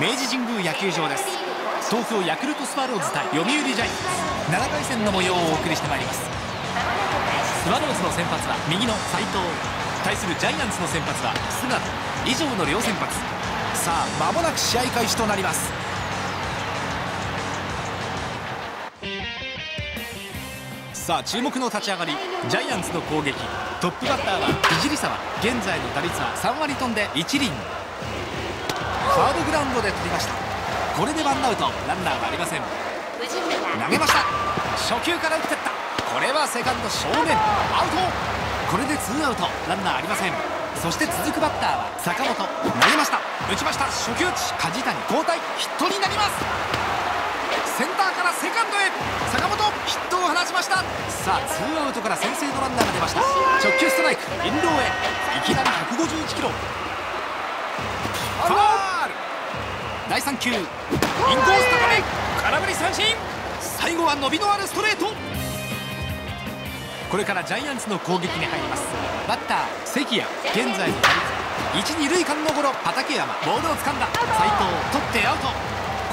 明治神宮野球場です。東京ヤクルトスワローズ対読売ジャイアンツ。7回戦の模様をお送りしてまいります。スワローズの先発は右の斉藤。対するジャイアンツの先発は菅野。以上の両先発。さあ間もなく試合開始となります。さあ注目の立ち上がり。ジャイアンツの攻撃。トップバッターは聖沢現在の打率は3割飛んで1厘サードグラウンドで取りました。これでワンアウト。ランナーはありません。投げました。初球から打ってった。これはセカンド正面。アウト。これでツーアウト。ランナーありません。そして続くバッターは坂本。投げました。打ちました。初球打ち梶谷。交代。ヒットになります。センターからセカンドへ。坂本ヒットを放ちました。さあツーアウトから先制のランナーが出ました。直球ストライク。インローへ。いきなり151キロ。ファー第3球。インコース高め。空振り三振。最後は伸びのあるストレート。これからジャイアンツの攻撃に入ります。バッター関谷現在の打率。1、2塁間のゴロ。畠山ボールを掴んだ。斉藤取ってアウト。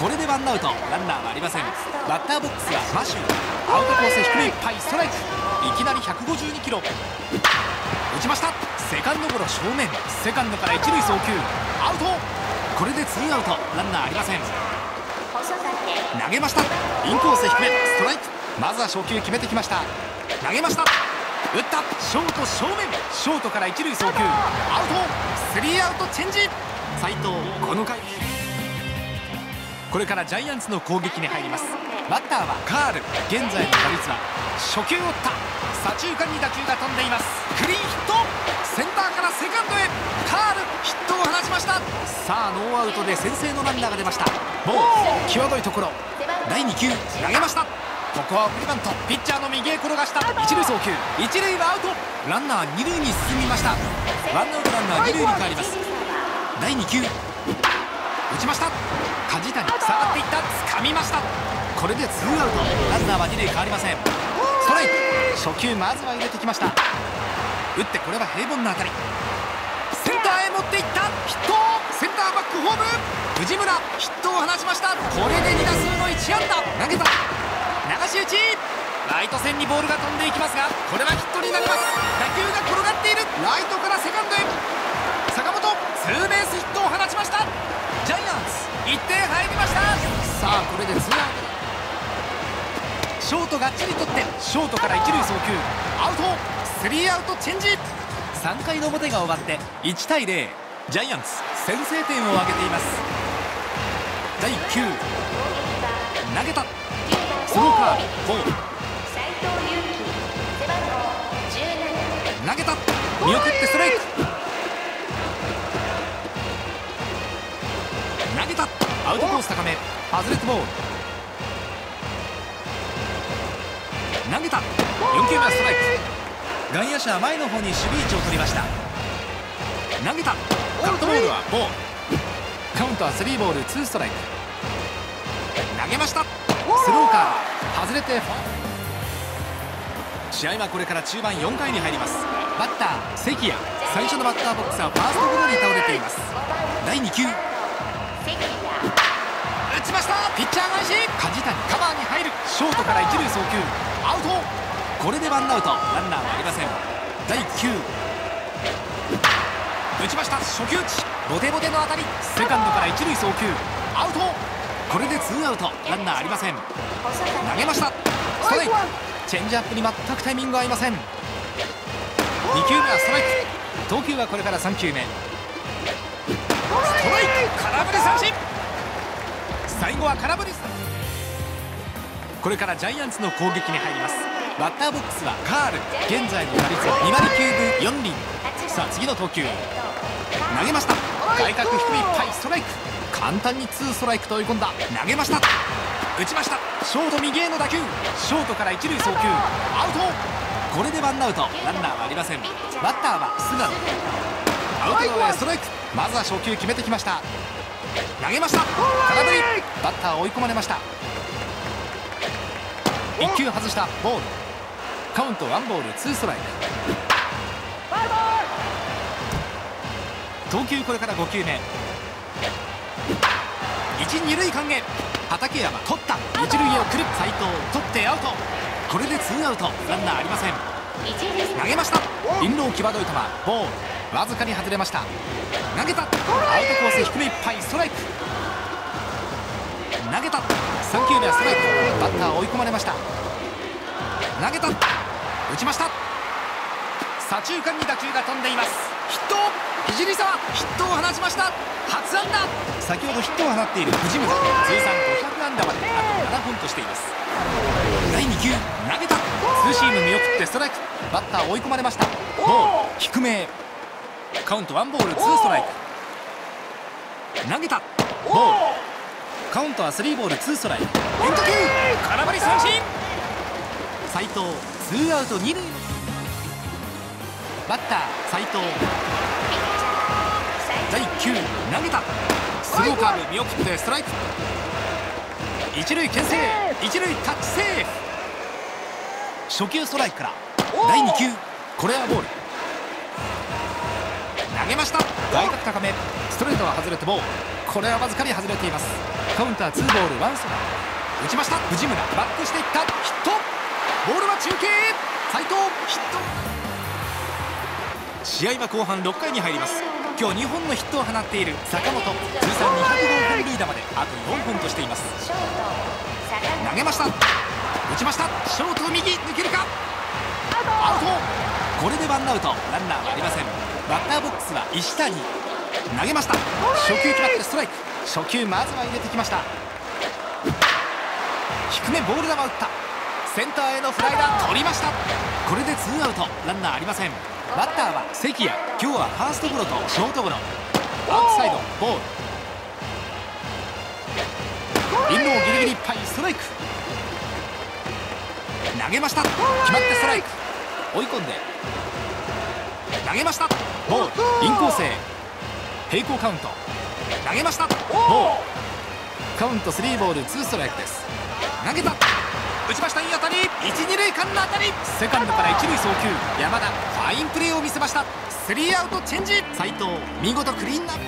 これでワンアウト。ランナーはありません。バッターボックスはマシュー。アウトコース低めいっぱいストライク。いきなり152キロ。打ちました。セカンドゴロ正面。セカンドから一塁送球。アウト。これでツーアウトランナーありません。投げました。インコース低めストライク。まずは初球決めてきました。投げました。打った。ショート正面。ショートから一塁送球。アウト。スリーアウトチェンジ。斉藤この回。これからジャイアンツの攻撃に入ります。バッターはカール。現在の打率は初球を打った。左中間に打球が飛んでいます。クリーンヒットセカンドへ。カールヒットを放ちました。さあノーアウトで先制のランナーが出ました。もう際どいところ。第2球投げました。ここは送りバント。ピッチャーの右へ転がした。一塁送球。一塁はアウト。ランナー二塁に進みました。ワンアウトランナー二塁に変わります。第2球打ちました。梶谷下がっていった。掴みました。これでツーアウト。ランナーは二塁変わりません。ストライク。初球まずは入れてきました。打ってこれは平凡な当たり。藤村ヒットを放ちました。これで2打数の1安打。投げた。流し打ち。ライト線にボールが飛んでいきますがこれはヒットになります。打球が転がっている。ライトからセカンドへ。坂本ツーベースヒットを放ちました。ジャイアンツ1点入りました。さあこれでツーアウトショートがっちり取ってショートから一塁送球。アウト。スリーアウトチェンジ。3回の表が終わって1対0ジャイアンツ先制点を挙げています。第1球投げた。スローカー。ブボール投げた。見送ってストライク。投げた。アウトコース高め。外れてボール。投げた。4球目はストライク。外野手は前の方に守備位置を取りました。投げた。カットボールはボールカウントは3ボール2ストライク。投げました。スローカー。外れて試合はこれから中盤4回に入ります。バッター関谷。最初のバッターボックスはファーストゴロに倒れています。第2球。打ちました。ピッチャー返し。梶谷カバーに入る。ショートから一塁送球。アウト。これでワンアウト。ランナーはありません。第1球打ちました。初球打ち。ボテボテの当たり。セカンドから一塁送球。アウト。これでツーアウト。ランナーありません。投げました。ストライク。チェンジアップに全くタイミング合いません。2球目はストライク。投球はこれから3球目。ストライク。空振り三振。最後は空振り。これからジャイアンツの攻撃に入ります。バッターボックスはカール。現在の打率は2割9分4厘。さあ次の投球。投げました。外角低いっぱいストライク。簡単にツーストライクと追い込んだ。投げました。打ちました。ショート右への打球。ショートから一塁送球。アウト。これでワンアウト。ランナーはありません。バッターは菅野。アウトローへストライク。まずは初球決めてきました。投げました。空振り。バッター追い込まれました。1球外した。ボール。カウントワンボールツーストライク。投球これから5球目。一二塁間へ。畠山取った。一塁へ送る。斉藤取ってアウト。これでツーアウト。ランナーありません。投げました。インロー際どい球。ボール。わずかに外れました。投げた。アウトコース低めいっぱい。ストライク。投げた。3球目はストライク。バッター追い込まれました。投げた。打ちました。左中間に打球が飛んでいます。ヒット聖沢ヒットを放ちました。初安打。先ほどヒットを放っている藤村。通算500安打まであと7本としています。第2球投げた。ツーシーム見送ってストライク。バッター追い込まれました。ボール。低め。カウントワンボールツーストライク。投げた。ボール。カウントはスリーボールツーストライク。変化球。空振り三振。斉藤ツーアウト二塁。バッター斉藤。球投げた。スローカーブ見送ってストライク。一塁牽制。一塁タッチセーフ。初球ストライクから。第2球。これはボール。投げました。外角高め。ストレートは外れてボール。これはわずかに外れています。カウンター2ボール1ストライク。打ちました。藤村。バックしていった。ヒット。ボールは中継。斉藤。ヒット。試合は後半6回に入ります今日2本のヒットを放っている坂本通算200号本塁打まであと4本としています。投げました。打ちました。ショート右抜けるか。アウト。これでワンアウト。ランナーはありません。バッターボックスは石谷。投げました。初球決まってストライク。初球まずは入れてきました。低めボール球打った。センターへのフライダー取りました。これでツーアウト。ランナーありません。バッターは関谷。今日はファーストゴロとショートゴロ。アウトサイドボール。インローギリギリいっぱいストライク。投げました。決まってストライク。追い込んで。投げました。ボール。インコースへ。平行カウント。投げました。ボール。カウント3ボール2ストライクです。投げた。打ちましたいい当たり一二塁間の当たり。セカンドから一塁送球。山田ファインプレーを見せました。スリーアウトチェンジ。斉藤見事クリーンナップ。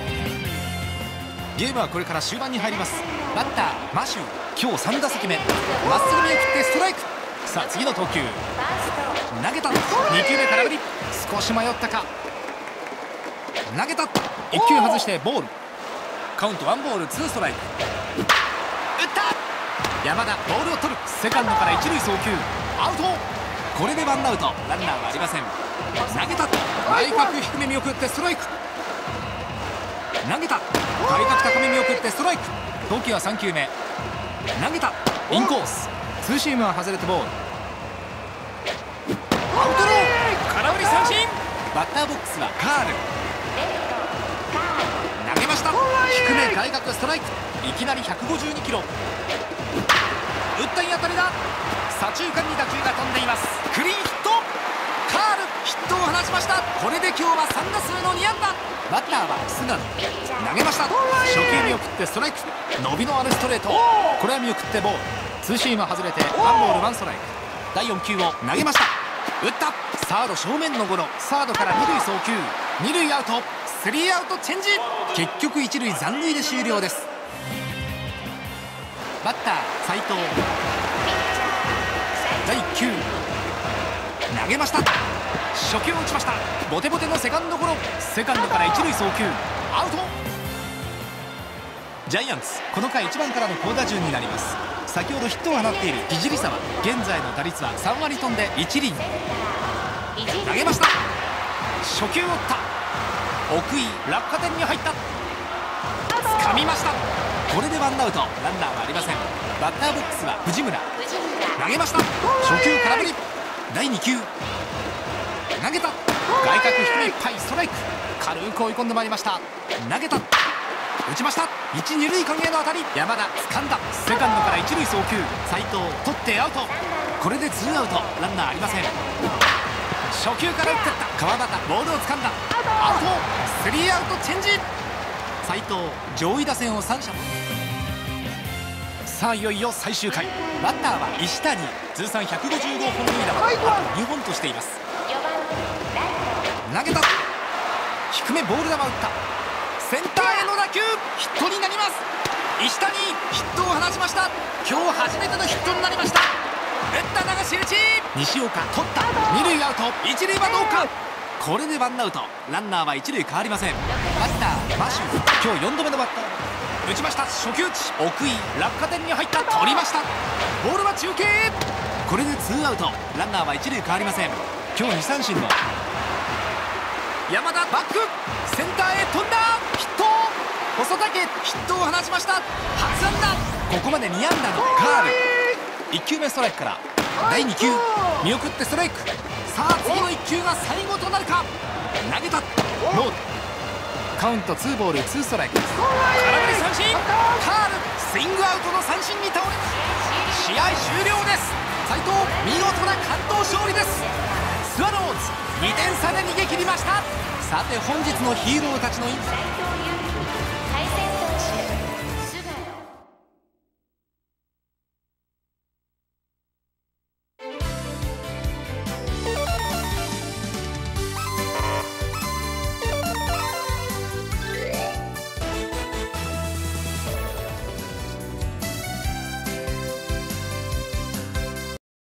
ゲームはこれから終盤に入ります。バッターマシュー。今日3打席目。まっすぐ見送ってストライク。さあ次の投球。投げた。2球目空振り。少し迷ったか。投げた。1球外してボール。カウント1ボール2ストライク。打った。山田ボールを取るセカンドから一塁送球アウト。これでワンアウト。ランナーはありません。投げた。外角低め見送ってストライク。投げた。外角高め見送ってストライク。投球は3球目。投げた。インコース。ツーシームは外れてボール。アウトロー。空振り三振。バッターボックスはカール。投げました。低め外角ストライク。いきなり152キロ。打ったいい当たりだ。左中間に打球が飛んでいます。クリーンヒット。カールヒットを放ちました。これで今日は3打数の2安打。バッターは菅野投げました。初球見送ってストライク。伸びのあるストレート。これは見送ってボール。ツーシーム外れてワンボールワンストライク。第4球を投げました。打った。サード正面のゴロ。サードから二塁送球。二塁アウト。スリーアウトチェンジ。結局一塁残塁で終了です。バッター斉藤。第1球投げました。初球を打ちました。ボテボテのセカンドゴロ。セカンドから一塁送球。アウト。ジャイアンツ。この回1番からの好打順になります。先ほどヒットを放っている聖沢現在の打率は3割飛んで一輪。投げました。初球を打った。奥井落下点に入った。掴みました。これでワンアウト。ランナーはありません。バッターボックスは藤村。投げました。初球空振り。第2球。投げた。外角低めいっぱいストライク。軽く追い込んでまいりました。投げた。打ちました。一二塁間への当たり。山田掴んだ。セカンドから一塁送球。斉藤取ってアウト。これでツーアウト。ランナーありません。初球から打ってった。川端。ボールを掴んだ。アウト！スリーアウトチェンジ斉藤上位打線を3者。さあいよいよ最終回。バッターは石谷。通算150号本塁打はあと2本としています。投げた。低めボール球打った。センターへの打球。ヒットになります。石谷ヒットを放ちました。今日初めてのヒットになりました。打った流し打ち西岡取った。二塁アウト。一塁はどうか。これでワンアウト。ランナーは一塁変わりません。バッターマシュ今日4度目のバッター。打ちました。初球打ち。奥井落下点に入った。取りました。ボールは中継。これでツーアウト。ランナーは一塁変わりません。今日2三振の。山田バック。センターへ飛んだ。ヒット。細竹ヒットを放ちました。初安打。ここまで2安打のカール。1球目ストライクから。第2球。見送ってストライク。さあ次の1球が最後となるか。投げた。ノー。カウント2ボール2ストライク。空振り三振。カール。スイングアウトの三振に倒れ試合終了です。斉藤見事な完投勝利です。スワローズ2点差で逃げ切りました。さて本日のヒーローたちのイン